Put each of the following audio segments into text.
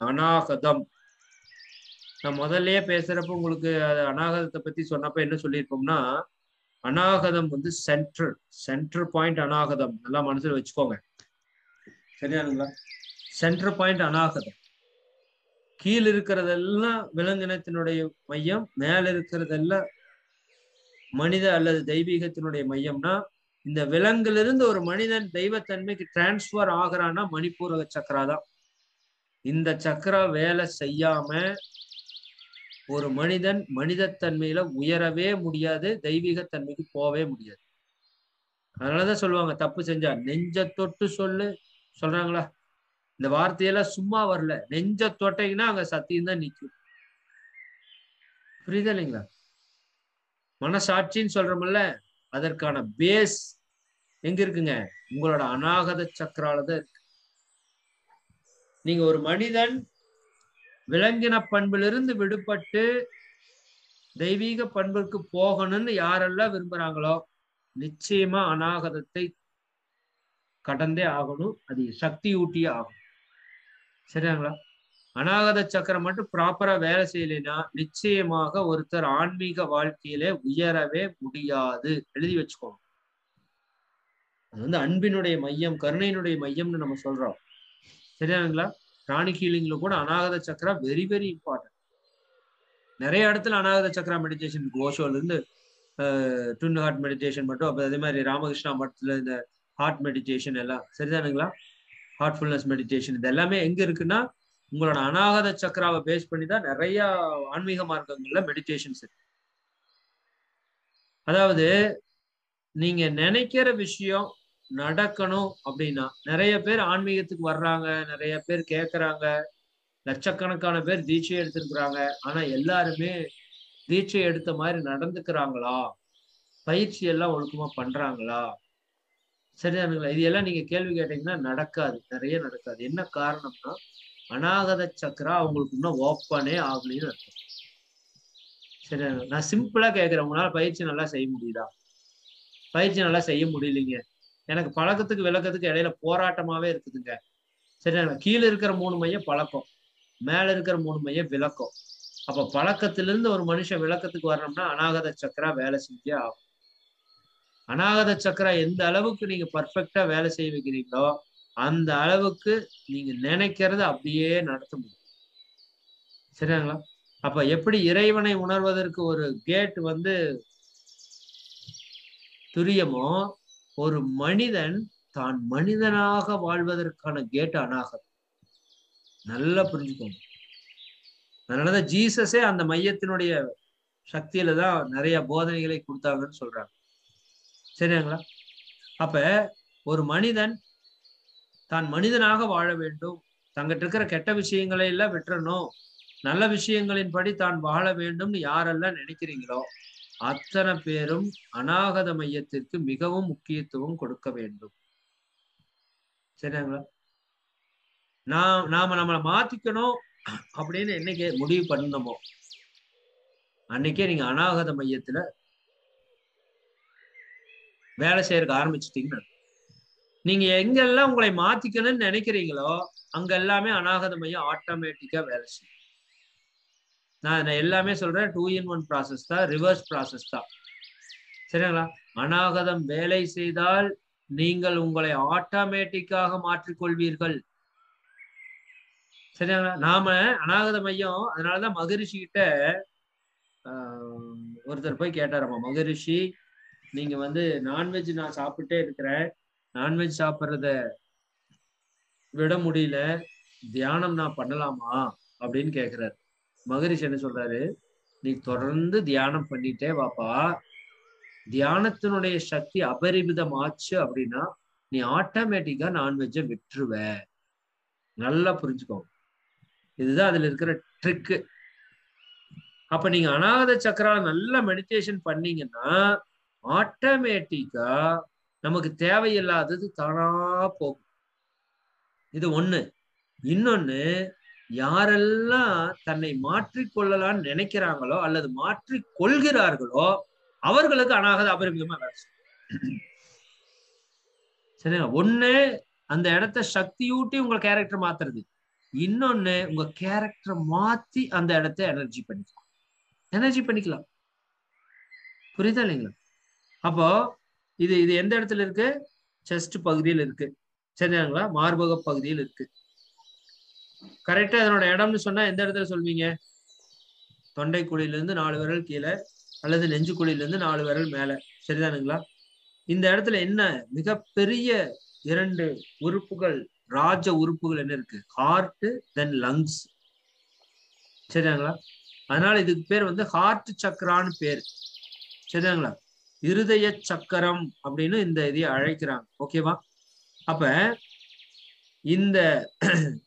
அநாகதம். நான் முதல்லயே பேசுறப்ப உங்களுக்கு அது அநாகதத்தை பத்தி சொன்னப்ப என்ன சொல்லியிருப்போம்னா அநாகதம் வந்து சென்ட்ரல் சென்டர் பாயிண்ட் அநாகதம். நல்லா மனசுல வச்சுக்கோங்க. சரியானுங்களா சென்டர் பாயிண்ட் அநாகதம். கீழ் இருக்கிறதெல்லாம் விலங்கினத்தினுடைய மையம் மேல இருக்கிறதெல்லாம் மனித அல்லது தெய்வீகத்தினுடைய மையம்னா இந்த விலங்குல இருந்து ஒரு மனிதன் தெய்வத்தன்மைக்கு டிரான்ஸ்பர் ஆகிறான்னா மணிப்பூரக சக்கரா தான். இந்த சக்கரா வேலை செய்யாம ஒரு மனிதன் மனிதத்தன்மையில உயரவே முடியாது தெய்வீகத்தன்மைக்கு போவே முடியாது. அதனாலதான் சொல்லுவாங்க தப்பு செஞ்சா நெஞ்ச தொட்டு சொல்லு. சொல்றாங்களா? இந்த வார்த்தையெல்லாம் சும்மா வரல. நெஞ்ச தொட்டைங்கன்னா அங்க சத்தியம் தான் நிக்கும். புரியுது இல்லைங்களா? மனசாட்சின்னு சொல்றோம்ல அதற்கான பேஸ் எங்க இருக்குங்க? உங்களோட அநாகத சக்கரால தான் இருக்கு. நீங்க ஒரு மனிதன் விலங்கின பண்பிலிருந்து விடுபட்டு தெய்வீக பண்புக்கு போகணும்னு யாரெல்லாம் விரும்புறாங்களோ நிச்சயமா அநாகதத்தை கடந்தே ஆகணும். அது சக்தி ஊட்டியே ஆகும் சரியாங்களா அநாகத சக்கரம் மட்டும் ப்ராப்பரா வேலை செய்யலைன்னா நிச்சயமாக ஒருத்தர் ஆன்மீக வாழ்க்கையில உயரவே முடியாது. எழுதி வச்சுக்கோங்க. அது வந்து அன்பினுடைய மையம் கருணையினுடைய மையம்னு நம்ம சொல்றோம். சரியானுங்களா ராணி ஹீலிங்ல கூட அநாகத சக்கரா வெரி வெரி இம்பார்ட்டன்ட் நிறைய இடத்துல அநாகத சக்கரா மெடிடேஷன் கோஷோல இருந்து டுன் ஹார்ட் மெடிடேஷன் மட்டும் அப்போ அதே மாதிரி ராமகிருஷ்ணா மட்டத்துல இந்த ஹார்ட் மெடிடேஷன் எல்லாம். சரிதானுங்களா? ஹார்ட்ஃபுல்னஸ் மெடிடேஷன் இது எல்லாமே எங்க இருக்குன்னா உங்களோட அநாகத சக்கராவை பேஸ் பண்ணி தான் நிறைய ஆன்மீக மார்க்கங்கள்ல மெடிடேஷன்ஸ் இருக்கு. அதாவது நீங்க நினைக்கிற விஷயம் நடக்கணும் அப்படின்னா நிறைய பேர் ஆன்மீகத்துக்கு வர்றாங்க நிறைய பேர் கேட்கறாங்க லட்சக்கணக்கான பேர் தீட்சை எடுத்திருக்கிறாங்க ஆனா எல்லாருமே தீட்சை எடுத்த மாதிரி நடந்துக்கிறாங்களா? பயிற்சி எல்லாம் ஒழுக்கமா பண்றாங்களா? சரிதானுங்களா இது எல்லாம் நீங்க கேள்வி கேட்டீங்கன்னா நடக்காது நிறைய நடக்காது. என்ன காரணம்னா அநாகத சக்கரா அவங்களுக்கு இன்னும் ஓப்பனே ஆகலன்னு அர்த்தம். சரியா நான் சிம்பிளா கேட்கிறேன் உங்களால பயிற்சி நல்லா செய்ய முடியுதா? பயிற்சி நல்லா செய்ய முடியலைங்க. எனக்கு பழக்கத்துக்கு விளக்கத்துக்கு இடையில போராட்டமாவே இருக்குதுங்க. சரி கீழே இருக்கிற மூணு மையம் பழக்கம். மேல இருக்கிற மூணு மையம் விளக்கம். அப்ப பழக்கத்திலிருந்து ஒரு மனுஷன் விளக்கத்துக்கு வரணும்னா அநாகத சக்கரா வேலை செஞ்சே ஆகும் அநாகத சக்கரா எந்த அளவுக்கு நீங்க பர்ஃபெக்டா வேலை செய்ய வைக்கிறீங்களோ அந்த அளவுக்கு நீங்க நினைக்கிறத அப்படியே நடத்த முடியும் சரியாங்களா? அப்ப எப்படி இறைவனை உணர்வதற்கு ஒரு கேட் வந்து துரியமோ ஒரு மனிதன் தான் மனிதனாக வாழ்வதற்கான கேட் அனாகர். நல்லா புரிஞ்சுக்கணும் அதனாலதான் ஜீசஸே அந்த மையத்தினுடைய சக்தியில தான் நிறைய போதனைகளை கொடுத்தாங்கன்னு சொல்றாங்க. சரிங்களா? அப்ப ஒரு மனிதன் தான் மனிதனாக வாழ வேண்டும். தங்கிட்ட இருக்கிற கெட்ட விஷயங்களை எல்லாம் விட்டுறணும். நல்ல விஷயங்களின்படி தான் வாழ வேண்டும்னு யாரெல்லாம் நினைக்கிறீங்களோ அத்தனை பேரும் அநாகத மையத்திற்கு மிகவும் முக்கியத்துவம் கொடுக்க வேண்டும். சரிங்களா? நாம் நாம நம்மளை மாத்திக்கணும் அப்படின்னு என்னைக்கு முடிவு பண்ணமோ அன்னைக்கே நீங்க அநாகத மையத்துல வேலை செய்யறதுக்கு ஆரம்பிச்சிட்டீங்கன்னா நீங்க எங்கெல்லாம் உங்களை மாத்திக்கணும்னு நினைக்கிறீங்களோ அங்க எல்லாமே அநாகத மையம் ஆட்டோமேட்டிக்கா வேலை செய்யும். நான் எல்லாமே சொல்றேன். டூ இன் ஒன் ப்ராசஸ் தான் ரிவர்ஸ் ப்ராசஸ் தான். சரிங்களா? அநாகதம் வேலை செய்தால் நீங்கள் உங்களை ஆட்டோமேட்டிக்காக மாற்றிக்கொள்வீர்கள். சரிங்களா? நாம அநாகத மையம் அதனாலதான் மகரிஷி கிட்ட ஒருத்தர் போய் கேட்டாரம்மா மகரிஷி நீங்க வந்து நான்வெஜ் நான் சாப்பிட்டே இருக்கிறேன். நான்வெஜ் சாப்பிட்றத விட முடியல. தியானம் நான் பண்ணலாமா? அப்படின்னு கேக்குறாரு. மகரிஷ் என்ன சொல்றாரு? நீ தொடர்ந்து தியானம் பண்ணிட்டே வாப்பா. தியானத்தினுடைய சக்தி அபரிமிதம் ஆச்சு அப்படின்னா நீ ஆட்டோமேட்டிக்கா நான்வெஜ்ஜை விட்டுருவ. நல்லா புரிஞ்சுக்கோ. இதுதான் அதுல இருக்கிற ட்ரிக்கு அப்ப நீங்க அனாத சக்கரால நல்லா மெடிடேஷன் பண்ணீங்கன்னா ஆட்டோமேட்டிக்கா நமக்கு தேவையில்லாதது தானா போகும். இது ஒண்ணு. இன்னொன்னு யாரெல்லாம் தன்னை மாற்றிக்கொள்ளலாம்னு நினைக்கிறாங்களோ அல்லது மாற்றி கொள்கிறார்களோ அவர்களுக்கு அனாகத அபரிமிதமா வேலை சரிங்களா? ஒண்ணு அந்த இடத்த சக்தியூட்டி உங்க கேரக்டர் மாத்துறது. இன்னொன்னு உங்க கேரக்டரை மாத்தி அந்த இடத்த எனர்ஜி பண்ணிக்கலாம். எனர்ஜி பண்ணிக்கலாம். புரியுதா இல்லைங்களா? அப்போ இது இது எந்த இடத்துல இருக்கு? செஸ்ட் பகுதியில் இருக்கு. சரிங்களா? மார்பக பகுதியில் இருக்கு. கரெக்டா இதனோட இடம்னு சொன்னா எந்த இடத்துல சொல்வீங்க? தொண்டை குழியில இருந்து நாலு விரல் கீழே அல்லது நெஞ்சு குழியிலிருந்து நாலு விரல் மேல. சரிதானுங்களா? இந்த இடத்துல என்ன மிகப்பெரிய இரண்டு உறுப்புகள் ராஜ உறுப்புகள் என்ன இருக்கு? ஹார்ட் தென் லங்ஸ் சரியாங்களா அதனால இதுக்கு பேர் வந்து ஹார்ட் சக்கரான்னு பேர். சரியாங்களா இருதய சக்கரம் அப்படின்னு இந்த இதைய அழைக்கிறாங்க. ஓகேவா அப்ப இந்த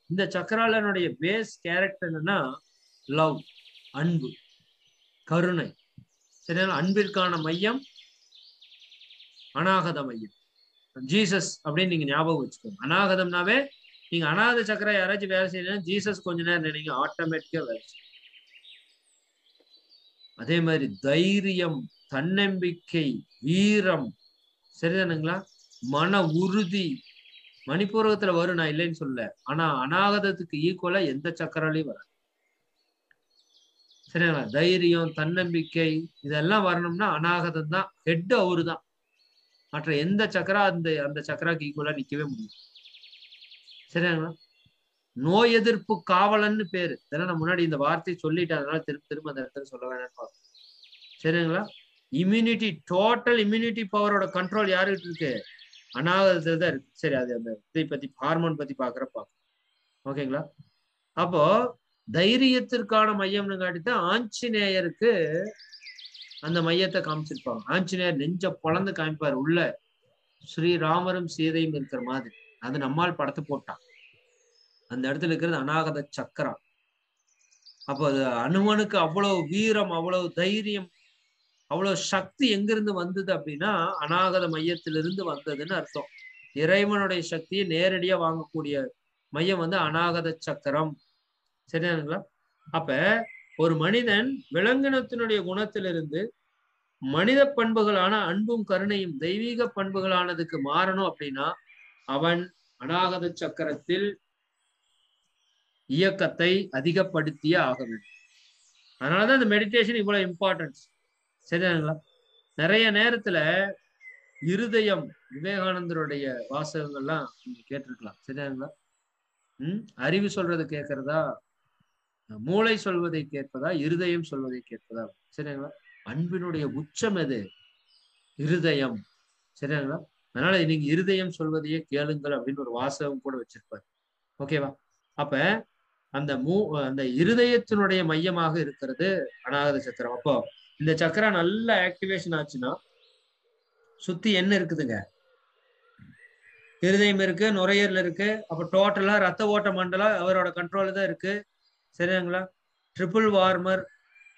இந்த சக்கராலனுடைய பேஸ் கேரக்டர் என்னன்னா லவ் அன்பு கருணை. சரியான அன்பிற்கான மையம் அநாகத மையம். ஜீசஸ் அப்படின்னு நீங்க ஞாபகம் வச்சுக்கோங்க. அநாகதம்னாவே நீங்க அநாத சக்கரா யாராச்சும் வேலை செய்யணும் ஜீசஸ் கொஞ்ச நேரம் நினைங்க ஆட்டோமேட்டிக்கா வேலை செய்யும். அதே மாதிரி தைரியம் தன்னம்பிக்கை வீரம். சரிதானுங்களா? மன உறுதி மணிப்பூரகத்துல வரும் நான் இல்லைன்னு சொல்ல ஆனா அநாகதத்துக்கு ஈக்குவலா எந்த சக்கராலையும் வராது. சரிங்களா? தைரியம் தன்னம்பிக்கை இதெல்லாம் வரணும்னா அநாகதம் தான் ஹெட் அவரு தான். மற்ற எந்த சக்கரா அந்த அந்த சக்கராக்கு ஈக்குவலா நிக்கவே முடியும் சரிங்களா? நோய் எதிர்ப்பு காவலன்னு பேரு. இதெல்லாம் நான் முன்னாடி இந்த வார்த்தை சொல்லிட்டேன். அதனால திரும்ப திரும்ப அந்த இடத்துல சொல்ல வேணாம் சரிங்களா? இம்யூனிட்டி டோட்டல் இம்யூனிட்டி பவரோட கண்ட்ரோல் யாருக்கிட்ட இருக்கு? அனாகதத்துல தான் இருக்கு. சரி அது அந்த இதை பத்தி ஹார்மோன் பத்தி பாக்குறப்ப ஓகேங்களா அப்போ தைரியத்திற்கான மையம்னு காட்டித்தான் ஆஞ்சநேயருக்கு அந்த மையத்தை காமிச்சிருப்பாங்க. ஆஞ்சநேயர் நெஞ்ச பொழந்து காமிப்பார். உள்ள ஸ்ரீராமரும் சீதையும் இருக்கிற மாதிரி. அது நம்மால் படத்தை போட்டான் அந்த இடத்துல இருக்கிறது அநாகத சக்கரம். அப்போ அது அனுமனுக்கு அவ்வளவு வீரம் அவ்வளவு தைரியம் அவ்வளவு சக்தி எங்கிருந்து வந்தது அப்படின்னா அநாகத மையத்திலிருந்து வந்ததுன்னு அர்த்தம். இறைவனுடைய சக்தியை நேரடியா வாங்கக்கூடிய மையம் வந்து அநாகத சக்கரம். சரியானுங்களா அப்ப ஒரு மனிதன் விலங்கினத்தினுடைய குணத்திலிருந்து மனித பண்புகளான அன்பும் கருணையும் தெய்வீக பண்புகளானதுக்கு மாறணும் அப்படின்னா அவன் அநாகத சக்கரத்தில் இயக்கத்தை அதிகப்படுத்தியே ஆக வேண்டும். அதனாலதான் இந்த மெடிடேஷன் இவ்வளவு இம்பார்ட்டன்ஸ் சரிங்களா நிறைய நேரத்துல இருதயம் விவேகானந்தருடைய வாசகங்கள்லாம் நீங்க கேட்டிருக்கலாம். சரியாங்களா உம் அறிவு சொல்றது கேட்கறதா? மூளை சொல்வதை கேட்பதா? இருதயம் சொல்வதை கேட்பதா? சரிங்களா அன்பினுடைய உச்சம் எது? இருதயம். சரிங்களா அதனால நீங்க இருதயம் சொல்வதையே கேளுங்கள் அப்படின்னு ஒரு வாசகம் கூட வச்சிருப்பாரு. ஓகேவா அப்ப அந்த மூ அந்த இருதயத்தினுடைய மையமாக இருக்கிறது அநாகத சக்கரம். அப்போ இந்த சக்கரா நல்ல ஆக்டிவேஷன் ஆச்சுன்னா சுத்தி என்ன இருக்குதுங்க. இருதயம் இருக்கு நுரையீரல் இருக்கு அப்ப டோட்டலா ரத்த ஓட்ட மண்டலம் அவரோட கண்ட்ரோல் தான் இருக்கு. சரிங்களா? ட்ரிபிள் வார்மர்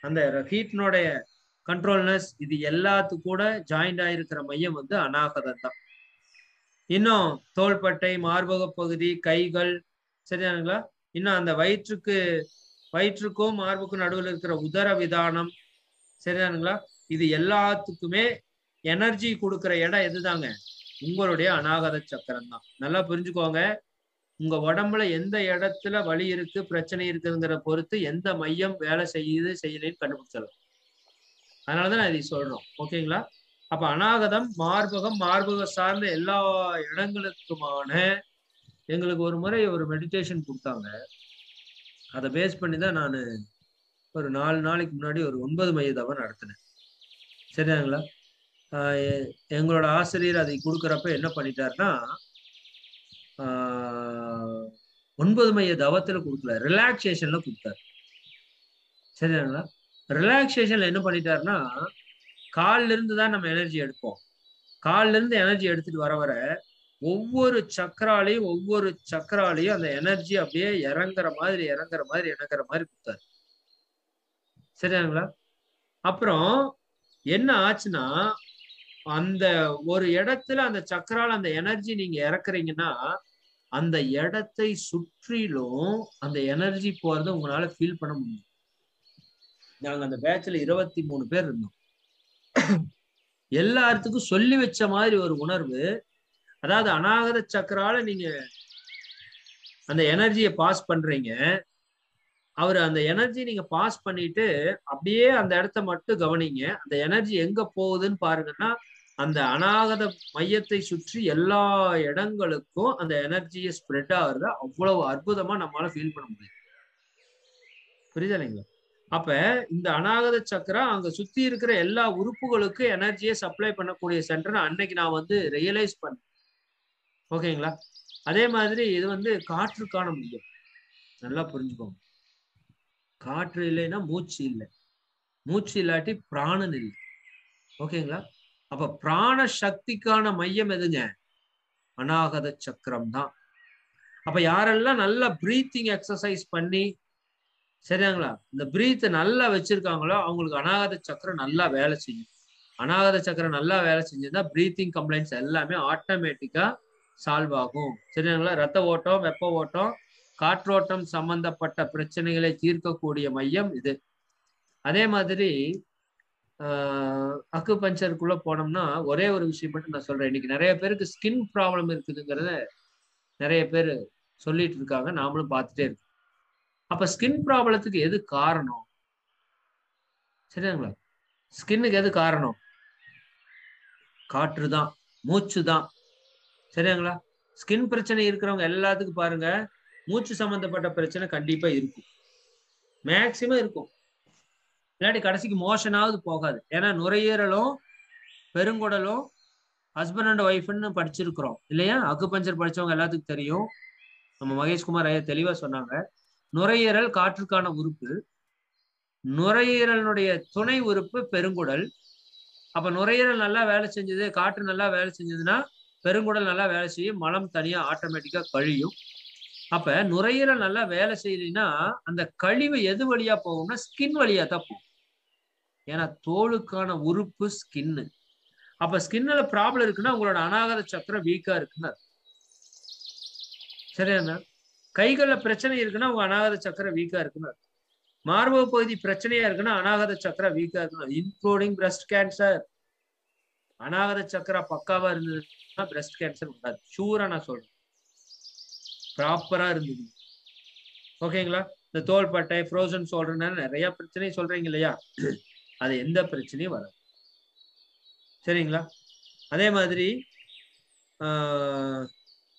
அந்த ஹீட்னுடைய கண்ட்ரோல்னஸ் இது எல்லாத்து கூட ஜாயிண்ட் ஆயிருக்கிற மையம் வந்து அநாகதம் தான். இன்னும் தோள்பட்டை மார்பக பகுதி கைகள் சரியானுங்களா இன்னும் அந்த வயிற்றுக்கு வயிற்றுக்கும் மார்புக்கும் நடுவில் இருக்கிற உதர விதானம் சரிதானுங்களா? இது எல்லாத்துக்குமே எனர்ஜி கொடுக்குற இடம் எதுதாங்க? உங்களுடைய அநாகத சக்கரம் தான் நல்லா புரிஞ்சுக்கோங்க. உங்க உடம்புல எந்த இடத்துல வலி இருக்கு பிரச்சனை இருக்குங்கிற பொறுத்து எந்த மையம் வேலை செய்யுது செய்யலைன்னு கண்டுபிடிச்சிடலாம். அதனாலதான் நான் இதை சொல்றோம். ஓகேங்களா? அப்ப அநாகதம் மார்பகம் மார்பக சார்ந்த எல்லா இடங்களுக்குமான எங்களுக்கு ஒரு முறை ஒரு மெடிடேஷன் கொடுத்தாங்க. அதை பேஸ் பண்ணி தான் நான் ஒரு நாலு நாளைக்கு முன்னாடி ஒரு ஒன்பது மையதாவை நடத்தினேன். சரிதாங்களா? எங்களோட ஆசிரியர் அதை கொடுக்குறப்ப என்ன பண்ணிட்டாருன்னா ஒன்பது மைய தவத்துல கொடுக்கல ரிலாக்ஸேஷன்ல கொடுத்தாரு. சரிதாங்களா? ரிலாக்ஸேஷன்ல என்ன பண்ணிட்டாருன்னா கால்ல இருந்து தான் நம்ம எனர்ஜி எடுப்போம். கால்ல இருந்து எனர்ஜி எடுத்துட்டு வர வர ஒவ்வொரு சக்கராலையும் ஒவ்வொரு சக்கராலையும் அந்த எனர்ஜி அப்படியே இறங்குற மாதிரி இறங்குற மாதிரி இறங்குற மாதிரி கொடுத்தாரு. சரியாங்களா அப்புறம் என்ன ஆச்சுன்னா அந்த ஒரு இடத்துல அந்த சக்கரால் அந்த எனர்ஜி நீங்க இறக்குறீங்கன்னா அந்த இடத்தை சுற்றிலும் அந்த எனர்ஜி போறத உங்களால ஃபீல் பண்ண முடியும். நாங்க அந்த பேட்ச்ல இருபத்தி மூணு பேர் இருந்தோம். எல்லாத்துக்கும் சொல்லி வச்ச மாதிரி ஒரு உணர்வு அதாவது அநாகத சக்கரால நீங்க அந்த எனர்ஜியை பாஸ் பண்றீங்க. அவர் அந்த எனர்ஜி நீங்க பாஸ் பண்ணிட்டு அப்படியே அந்த இடத்த மட்டும் கவனிங்க. அந்த எனர்ஜி எங்க போகுதுன்னு பாருங்கன்னா அந்த அநாகத மையத்தை சுற்றி எல்லா இடங்களுக்கும் அந்த எனர்ஜியை ஸ்ப்ரெட் ஆகுறத அவ்வளவு அற்புதமா நம்மளால ஃபீல் பண்ண முடியும் புரியுதா இல்லைங்களா? அப்ப இந்த அநாகத சக்கரம் அங்க சுத்தி இருக்கிற எல்லா உறுப்புகளுக்கும் எனர்ஜியை சப்ளை பண்ணக்கூடிய சென்டர் அன்னைக்கு நான் வந்து ரியலைஸ் பண்ணேன். ஓகேங்களா? அதே மாதிரி இது வந்து காற்றுக்கான மையம். நல்லா புரிஞ்சுக்கோங்க. காற்று இல்லைன்னா மூச்சு இல்லை. மூச்சு இல்லாட்டி பிராணன் இல்லை. ஓகேங்களா? அப்ப பிராண சக்திக்கான மையம் எதுங்க? அநாகத சக்கரம் தான். அப்ப யாரெல்லாம் நல்லா பிரீத்திங் எக்ஸசைஸ் பண்ணி சரியாங்களா இந்த பிரீத்தை நல்லா வச்சிருக்காங்களோ அவங்களுக்கு அநாகத சக்கரம் நல்லா வேலை செய்யும் அநாகத சக்கரம் நல்லா வேலை செஞ்சிருந்தா பிரீத்திங் கம்ப்ளைண்ட்ஸ் எல்லாமே ஆட்டோமேட்டிக்கா சால்வ் ஆகும். சரியாங்களா ரத்த ஓட்டம் வெப்ப ஓட்டம் காற்றோட்டம் சம்பந்தப்பட்ட பிரச்சனைகளை தீர்க்கக்கூடிய மையம் இது. அதே மாதிரி அக்கு பஞ்சருக்குள்ள போனோம்னா ஒரே ஒரு விஷயம் மட்டும் நான் சொல்றேன். இன்னைக்கு நிறைய பேருக்கு ஸ்கின் ப்ராப்ளம் இருக்குதுங்கிறத நிறைய பேர் சொல்லிட்டு இருக்காங்க. நாமளும் பார்த்துட்டே இருக்கோம். அப்ப ஸ்கின் ப்ராப்ளத்துக்கு எது காரணம்? சரிங்களா ஸ்கின்னுக்கு எது காரணம்? காற்று தான் மூச்சு தான் சரிங்களா ஸ்கின் பிரச்சனை இருக்கிறவங்க எல்லாத்துக்கும் பாருங்க மூச்சு சம்பந்தப்பட்ட பிரச்சனை கண்டிப்பா இருக்கும். மேக்சிமம் இருக்கும். இல்லாட்டி கடைசிக்கு மோஷனாவது போகாது. ஏன்னா நுரையீரலும் பெருங்குடலும் ஹஸ்பண்ட் அண்ட் ஒய்ஃப்னு படிச்சிருக்கிறோம். இல்லையா? அக்குபஞ்சர் படிச்சவங்க எல்லாத்துக்கும் தெரியும். நம்ம மகேஷ்குமார் ஐயா தெளிவா சொன்னாங்க. நுரையீரல் காற்றுக்கான உறுப்பு. நுரையீரலுடைய துணை உறுப்பு பெருங்குடல். அப்ப நுரையீரல் நல்லா வேலை செஞ்சது காற்று நல்லா வேலை செஞ்சதுன்னா பெருங்குடல் நல்லா வேலை செய்யும். மலம் தனியா ஆட்டோமேட்டிக்கா கழியும். அப்ப நுரையீரல் நல்லா வேலை செய்யலைன்னா அந்த கழிவு எது வழியா போகும்னா ஸ்கின் வழியா தான் போகும். ஏன்னா தோலுக்கான உறுப்பு ஸ்கின்னு அப்ப ஸ்கின்ல ப்ராப்ளம் இருக்குன்னா உங்களோட அநாகத சக்கரம் வீக்கா இருக்குன்னு சரியாண்ணா கைகள்ல பிரச்சனை இருக்குன்னா உங்க அநாகத சக்கரம் வீக்கா இருக்குன்னு மார்பக பகுதி பிரச்சனையா இருக்குன்னா அநாகத சக்கரம் வீக்கா இருக்கணும் இன்க்ளூடிங் பிரஸ்ட் கேன்சர் அநாகத சக்கரா பக்காவா இருந்ததுன்னா பிரஸ்ட் கேன்சர் உண்டாது. ஷூரா நான் சொல்றேன். ப்ராப்பரா இருந்தது. ஓகேங்களா இந்த தோள்பட்டை ஃப்ரோசன் சொல்றேன்னு நிறைய பிரச்சனை சொல்றீங்க இல்லையா? அது எந்த பிரச்சனையும் வராது. சரிங்களா? அதே மாதிரி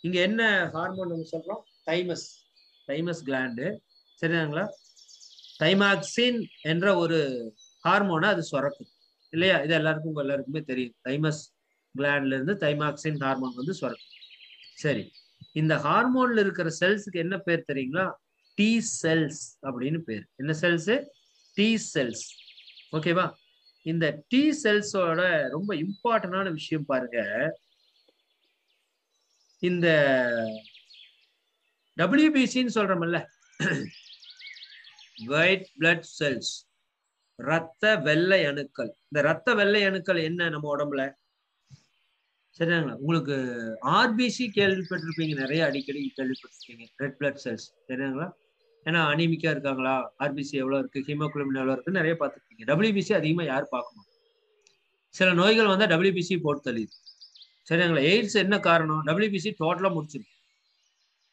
இங்க என்ன ஹார்மோன் நம்ம சொல்றோம்? தைமஸ் தைமஸ் கிளாண்டு சரிதாங்களா? தைமாக்சின் என்ற ஒரு ஹார்மோனை அது சுரக்கும். இல்லையா? இது எல்லாருக்கும் உங்க எல்லாருக்குமே தெரியும். தைமஸ் கிளாண்ட்ல இருந்து தைமாக்சின் ஹார்மோன் வந்து சுரக்கும். சரி. இந்த ஹார்மோன்ல இருக்கிற செல்ஸுக்கு என்ன பேர் தெரியுங்களா? டி செல்ஸ் அப்படின்னு பேர். என்ன செல்ஸ் டி செல்ஸ் ஓகேவா இந்த டி செல்ஸோட ரொம்ப இம்பார்ட்டன்டான விஷயம் பாருங்க. இந்த டபிள்யூபிசின்னு சொல்றோம்ல. ஒயிட் பிளட் செல்ஸ் ரத்த வெள்ளை அணுக்கள். இந்த ரத்த வெள்ளை அணுக்கள் என்ன நம்ம உடம்புல? சரிங்களா உங்களுக்கு ஆர்பிசி கேள்விப்பட்டிருப்பீங்க. நிறைய அடிக்கடி கேள்விப்பட்டிருப்பீங்க ரெட் பிளட் செல்ஸ் சரிங்களா ஏன்னா அனிமிக்கா இருக்காங்களா? ஆர்பிசி எவ்வளோ இருக்கு? ஹீமோகுளோபின் எவ்வளோ இருக்கு நிறைய பார்த்துருப்பீங்க டபிள்யூபிசி அதிகமாக யார் பார்க்கணும் சில நோய்கள் வந்தால் டபிள்யூபிசி போட்டு தள்ளிது சரிங்களா எய்ட்ஸ் என்ன காரணம்? டபிள்யூபிசி டோட்டலாக முடிச்சிருக்கு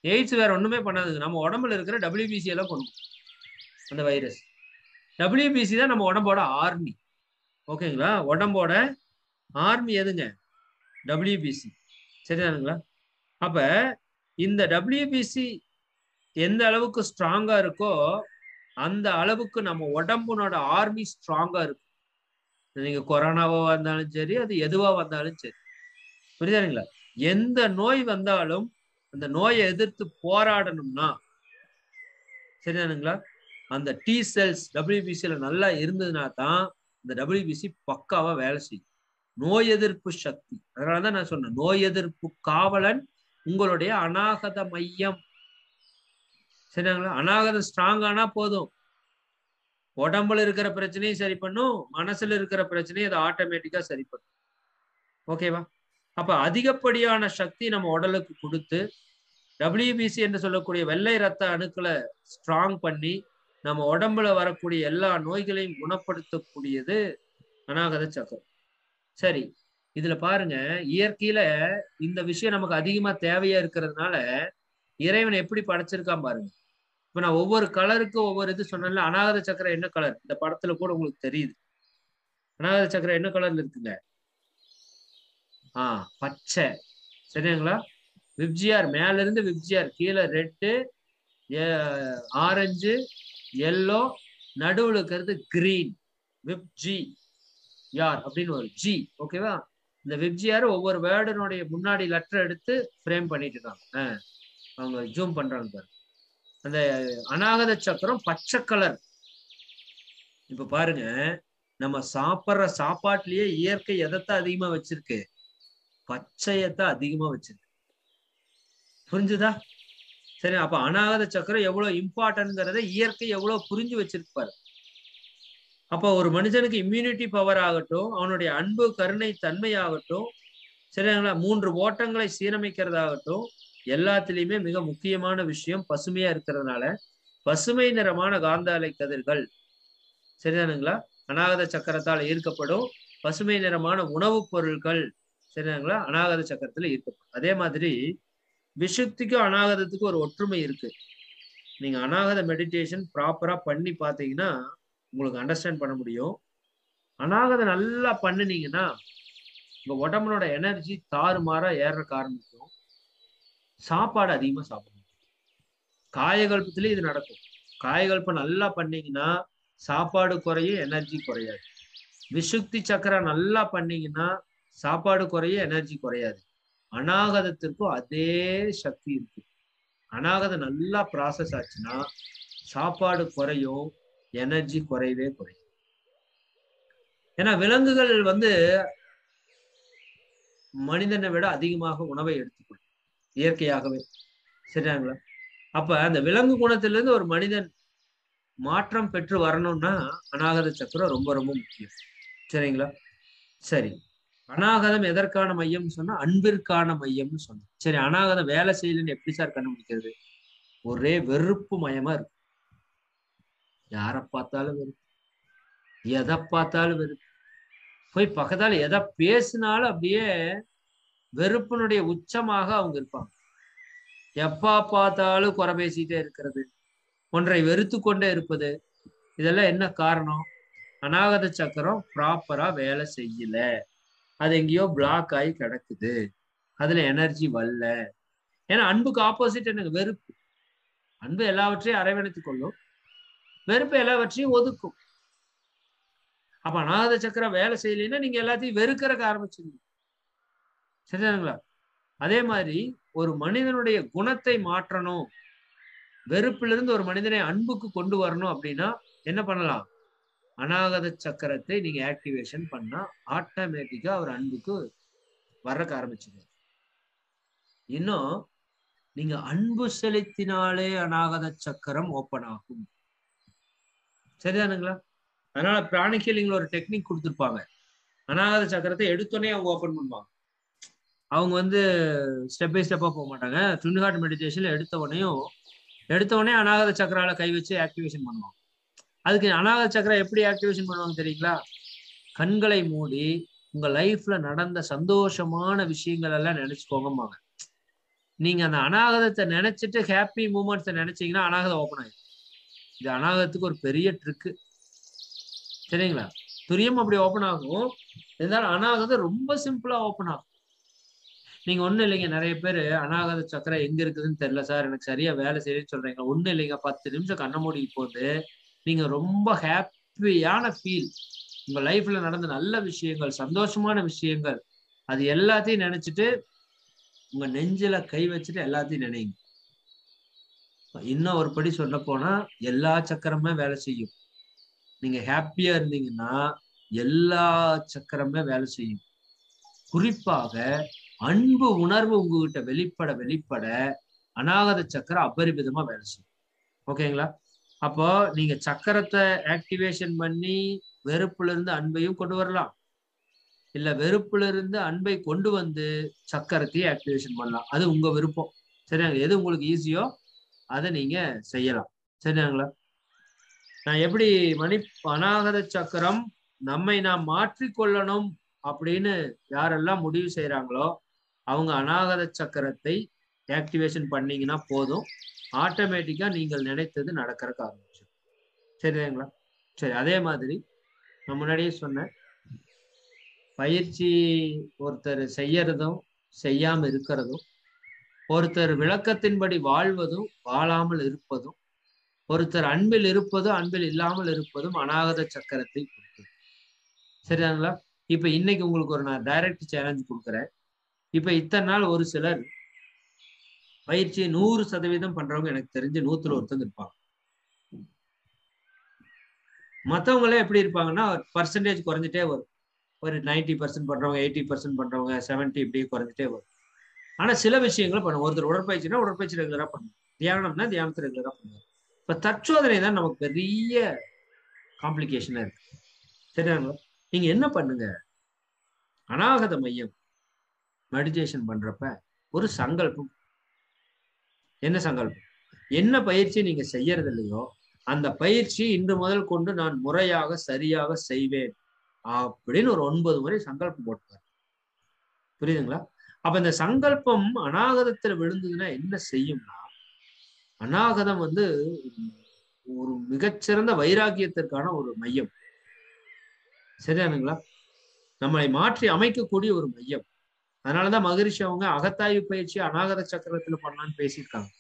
எய்ட்ஸ் வேற ஒன்றுமே பண்ணாதுங்க நம்ம உடம்புல இருக்கிற டபிள்யூபிசி எல்லாம் கொண்டு அந்த வைரஸ் டபிள்யூபிசி தான் நம்ம உடம்போட ஆர்மி ஓகேங்களா உடம்போட ஆர்மி எதுங்க? டபிள்யூபிசி சரிதானுங்களா அப்ப இந்த டபிள்யூபிசி எந்த அளவுக்கு ஸ்ட்ராங்கா இருக்கோ அந்த அளவுக்கு நம்ம உடம்புனோட ஆர்மி ஸ்ட்ராங்கா இருக்கும். நீங்க கொரோனாவா வந்தாலும் சரி அது எதுவா வந்தாலும் சரி. புரியுதானுங்களா எந்த நோய் வந்தாலும் அந்த நோயை எதிர்த்து போராடணும்னா சரிதானுங்களா அந்த டி செல்ஸ் டபிள்யூபிசியில நல்லா இருந்ததுனா தான் இந்த டபிள்யூபிசி பக்காவா வேலை செய்யும். நோய் எதிர்ப்பு சக்தி. அதனாலதான் நான் சொன்னேன் நோய் எதிர்ப்பு காவலன் உங்களுடைய அநாகத மையம். சரிங்களா? அநாகதம் ஸ்ட்ராங் ஆனா போதும். உடம்புல இருக்கிற பிரச்சனையும் சரி பண்ணும் மனசுல இருக்கிற பிரச்சனையும் அதை ஆட்டோமேட்டிக்கா சரி பண்ணும். ஓகேவா அப்ப அதிகப்படியான சக்தி நம்ம உடலுக்கு கொடுத்து டபிள்யூபிசி என்று சொல்லக்கூடிய வெள்ளை ரத்த அணுக்களை ஸ்ட்ராங் பண்ணி நம்ம உடம்புல வரக்கூடிய எல்லா நோய்களையும் குணப்படுத்தக்கூடியது அநாகத சக்கரம். சரி இதுல பாருங்க. இயற்கையில இந்த விஷயம் நமக்கு அதிகமா தேவையா இருக்கிறதுனால இறைவன் எப்படி படைச்சிருக்கான் பாருங்க. இப்ப நான் ஒவ்வொரு கலருக்கும் ஒவ்வொரு இது சொன்னேன்ல அநாகத சக்கரம் என்ன கலர் இந்த படத்துல கூட உங்களுக்கு தெரியுது. அநாகத சக்கரம் என்ன கலர்ல இருக்குங்க? ஆஹ் பச்சை. சரிங்களா? விப்ஜிஆர் மேல இருந்து விப்ஜிஆர். கீழே ரெட்டு ஆரஞ்சு எல்லோ நடுவுல இருக்கிறது கிரீன் விப்ஜி. யார்? அப்படின்னு ஒரு ஜி ஓகேவா இந்த விப்ஜிஆர் ஒவ்வொரு வேர்டனுடைய முன்னாடி லெட்டர் எடுத்து ஃப்ரேம் பண்ணிட்டு இருக்காங்க அவங்க ஜூம் பண்றாங்க பாரு. அந்த அநாகத சக்கரம் பச்சை கலர் இப்ப பாருங்க நம்ம சாப்பிட்ற சாப்பாட்டுலயே இயற்கை எதைத்தான் அதிகமா வச்சிருக்கு? பச்சையத்தான் அதிகமா வச்சிருக்கு. புரிஞ்சுதா? சரி அப்ப அநாகத சக்கரம் எவ்வளவு இம்பார்ட்டன்ங்கிறத இயற்கை எவ்வளவு புரிஞ்சு வச்சிருப்பாரு அப்போ ஒரு மனுஷனுக்கு இம்யூனிட்டி பவர் ஆகட்டும் அவனுடைய அன்பு கருணை தன்மை ஆகட்டும் சரிங்களா? மூன்று ஓட்டங்களை சீரமைக்கிறதாகட்டும் எல்லாத்துலேயுமே மிக முக்கியமான விஷயம் பசுமையா இருக்கிறதுனால பசுமை நிறமான காந்தாலை கதிர்கள் சரிதானுங்களா? அநாகத சக்கரத்தால் ஈர்க்கப்படும் பசுமை நிறமான உணவுப் பொருட்கள் சரிதானுங்களா? அநாகத சக்கரத்துல ஈர்க்கப்படும். அதே மாதிரி விஷுப்திக்கும் அநாகதத்துக்கும் ஒரு ஒற்றுமை இருக்கு. நீங்க அநாகத மெடிடேஷன் ப்ராப்பரா பண்ணி பார்த்தீங்கன்னா உங்களுக்கு அண்டர்ஸ்டாண்ட் பண்ண முடியும். அநாகதம் நல்லா பண்ணினீங்கன்னா உங்க உடம்புனோட எனர்ஜி தாறுமாறா ஏறக்க ஆரம்பிக்கும் சாப்பாடு அதிகமா சாப்பிடணும். காயகல்பத்திலயும் இது நடக்கும். காயகல்பம் நல்லா பண்ணீங்கன்னா சாப்பாடு குறையும் எனர்ஜி குறையாது. விசுக்தி சக்கரம் நல்லா பண்ணீங்கன்னா சாப்பாடு குறையும் எனர்ஜி குறையாது. அநாகதத்திற்கும் அதே சக்தி இருக்கு. அநாகதம் நல்லா ப்ராசஸ் ஆச்சுன்னா சாப்பாடு குறையும் எனர்ஜி குறையவே குறையும். ஏன்னா விலங்குகள் வந்து மனிதனை விட அதிகமாக உணவை எடுத்துக்கொள்ளும். இயற்கையாகவே. சரிங்களா அப்ப அந்த விலங்கு குணத்திலிருந்து ஒரு மனிதன் மாற்றம் பெற்று வரணும்னா அநாகத சக்கரம் ரொம்ப ரொம்ப முக்கியம். சரிங்களா? சரி. அநாகதம் எதற்கான மையம் சொன்னா அன்பிற்கான மையம்னு சொன்னோம். சரி அநாகதம் வேலை செய்யலன்னு எப்படி சார் கண்டுபிடிக்கிறது? ஒரே வெறுப்பு மயமா இருக்கு. யாரை பார்த்தாலும் வெறுப்பு. எதை பார்த்தாலும் வெறுப்பு. போய் பக்கத்தால எதை பேசினாலும் அப்படியே வெறுப்பினுடைய உச்சமாக அவங்க இருப்பாங்க. எப்பா பார்த்தாலும் குறை பேசிட்டே இருக்கிறது. ஒன்றை வெறுத்து கொண்டே இருப்பது. இதெல்லாம் என்ன காரணம்? அநாகத சக்கரம் ப்ராப்பரா வேலை செய்யல. அது எங்கேயோ பிளாக் ஆகி கிடக்குது. அதுல எனர்ஜி வரல. ஏன்னா அன்புக்கு ஆப்போசிட் எனக்கு வெறுப்பு. அன்பு எல்லாவற்றையும் அரவணைத்துக் கொள்ளும். வெறுப்பு எல்லாவற்றையும் ஒதுக்கும். அப்ப அநாத சக்கரம் வேலை செய்யலைன்னா நீங்க எல்லாத்தையும் வெறுக்கிறக்க ஆரம்பிச்சிருங்க சரிதானுங்களா? அதே மாதிரி ஒரு மனிதனுடைய குணத்தை மாற்றணும். வெறுப்பிலிருந்து ஒரு மனிதனை அன்புக்கு கொண்டு வரணும் அப்படின்னா என்ன பண்ணலாம்? அநாகத சக்கரத்தை நீங்க ஆக்டிவேஷன் பண்ணா ஆட்டோமேட்டிக்கா அவர் அன்புக்கு வர்றக்க ஆரம்பிச்சிருவார். இன்னும் நீங்க அன்பு செலுத்தினாலே அநாகத சக்கரம் ஓப்பன் ஆகும். சரிதானுங்களா? அதனால பிராணிக்கலிங்கள ஒரு டெக்னிக் கொடுத்துருப்பாங்க. அநாகத சக்கரத்தை எடுத்தோடனே அவங்க ஓப்பன் பண்ணுவாங்க. அவங்க வந்து ஸ்டெப் பை ஸ்டெப்பா போக மாட்டாங்க. துண்டுகாட் ஹார்ட் மெடிடேஷன்ல எடுத்த உடனேயும் எடுத்த உடனே அநாகத சக்கரால கை வச்சு ஆக்டிவேஷன் பண்ணுவாங்க. அதுக்கு அநாகத சக்கரம் எப்படி ஆக்டிவேஷன் பண்ணுவாங்க தெரியுங்களா? கண்களை மூடி உங்க லைஃப்ல நடந்த சந்தோஷமான விஷயங்கள் எல்லாம் நினைச்சுக்கோங்கம்பாங்க. நீங்க அந்த அநாகதத்தை நினைச்சிட்டு ஹாப்பி மூமெண்ட்ஸை நினைச்சீங்கன்னா அனாகதம் ஓப்பன் ஆயிடும் இது அநாகதத்துக்கு ஒரு பெரிய ட்ரிக்கு சரிங்களா? துரியம் அப்படி ஓப்பன் ஆகும். இருந்தாலும் அநாகதம் ரொம்ப சிம்பிளா ஓப்பன் ஆகும். நீங்க ஒண்ணும் இல்லைங்க. நிறைய பேர் அநாகத சக்கரம் எங்க இருக்குதுன்னு தெரியல சார். எனக்கு சரியா வேலை செய்யணும்னு சொல்றீங்க ஒண்ணும் இல்லைங்க. பத்து நிமிஷம் கண்ண மூடி போட்டு நீங்க ரொம்ப ஹாப்பியான ஃபீல் உங்க லைஃப்ல நடந்த நல்ல விஷயங்கள் சந்தோஷமான விஷயங்கள் அது எல்லாத்தையும் நினைச்சிட்டு உங்க நெஞ்சில கை வச்சுட்டு எல்லாத்தையும் நினைங்க. இன்னும் ஒரு படி சொல்ல போனா எல்லா சக்கரமே வேலை செய்யும். நீங்க ஹாப்பியா இருந்தீங்கன்னா எல்லா சக்கரமே வேலை செய்யும். குறிப்பாக அன்பு உணர்வு உங்ககிட்ட வெளிப்பட வெளிப்பட அநாகத சக்கரம் அபரிமிதமா வேலை செய்யும். ஓகேங்களா அப்போ நீங்க சக்கரத்தை ஆக்டிவேஷன் பண்ணி வெறுப்புல இருந்து அன்பையும் கொண்டு வரலாம். இல்ல வெறுப்புல இருந்து அன்பை கொண்டு வந்து சக்கரத்தையும் ஆக்டிவேஷன் பண்ணலாம். அது உங்க விருப்பம். சரியா? எது உங்களுக்கு ஈஸியோ அதை நீங்க செய்யலாம். சரிங்களா நான் எப்படி மணி அநாகத சக்கரம் நம்மை நாம் மாற்றிக்கொள்ளணும் அப்படின்னு யாரெல்லாம் முடிவு செய்யறாங்களோ அவங்க அநாகத சக்கரத்தை ஆக்டிவேஷன் பண்ணீங்கன்னா போதும். ஆட்டோமேட்டிக்கா நீங்கள் நினைத்தது நடக்கிறதுக்கு ஆரம்பிச்சு சரிங்களா சரி அதே மாதிரி நான் முன்னாடியே சொன்னேன். பயிற்சி ஒருத்தர் செய்யறதும் செய்யாம இருக்கிறதும் ஒருத்தர் விளக்கத்தின்படி வாழ்வதும் வாழாமல் இருப்பதும் ஒருத்தர் அன்பில் இருப்பதும் அன்பில் இல்லாமல் இருப்பதும் அநாகத சக்கரத்தை குறிக்கும். சரிதாங்களா இப்ப இன்னைக்கு உங்களுக்கு ஒரு நான் டைரக்ட் சேலஞ்ச் கொடுக்குறேன். இப்ப இத்தனை நாள் ஒரு சிலர் பயிற்சியை நூறு சதவீதம் பண்றவங்க எனக்கு தெரிஞ்சு நூத்துல ஒருத்தங்க இருப்பாங்க. மற்றவங்களே எப்படி இருப்பாங்கன்னா பர்சன்டேஜ் குறைஞ்சிட்டே வரும். ஒரு நைன்டி பர்சன்ட் பண்றவங்க எயிட்டி பர்சன்ட் பண்றவங்க செவன்ட்டி இப்படியே குறைஞ்சிட்டே வரும். ஆனா சில விஷயங்களை பண்ணுவோம். ஒருத்தர் உடற்பயிற்சினா உடற்பயிற்சி ரெகுலரா பண்ணுவோம். தியானம்னா தியானத்தை ரெகுலரா பண்ணுவோம். இப்ப தற்சோதனை தான் நமக்கு பெரிய காம்ப்ளிகேஷனா இருக்கு. சரியாங்களா நீங்க என்ன பண்ணுங்க? அநாகத மையம் மெடிடேஷன் பண்றப்ப ஒரு சங்கல்பம். என்ன சங்கல்பம்? என்ன பயிற்சி நீங்க செய்யறது இல்லையோ அந்த பயிற்சி இன்று முதல் கொண்டு நான் முறையாக சரியாக செய்வேன் அப்படின்னு ஒரு ஒன்பது முறை சங்கல்பம் போட்டுப்பாரு. புரியுதுங்களா? அப்ப இந்த சங்கல்பம் அநாகதத்துல விழுந்ததுன்னா என்ன செய்யும்னா அநாகதம் வந்து ஒரு மிகச்சிறந்த வைராக்கியத்திற்கான ஒரு மையம். சரியானுங்களா நம்மளை மாற்றி அமைக்கக்கூடிய ஒரு மையம். அதனாலதான் மகரிஷி அவங்க அகத்தாய்வு பயிற்சி அநாகத சக்கரத்துல பண்ணலான்னு பேசியிருக்காங்க.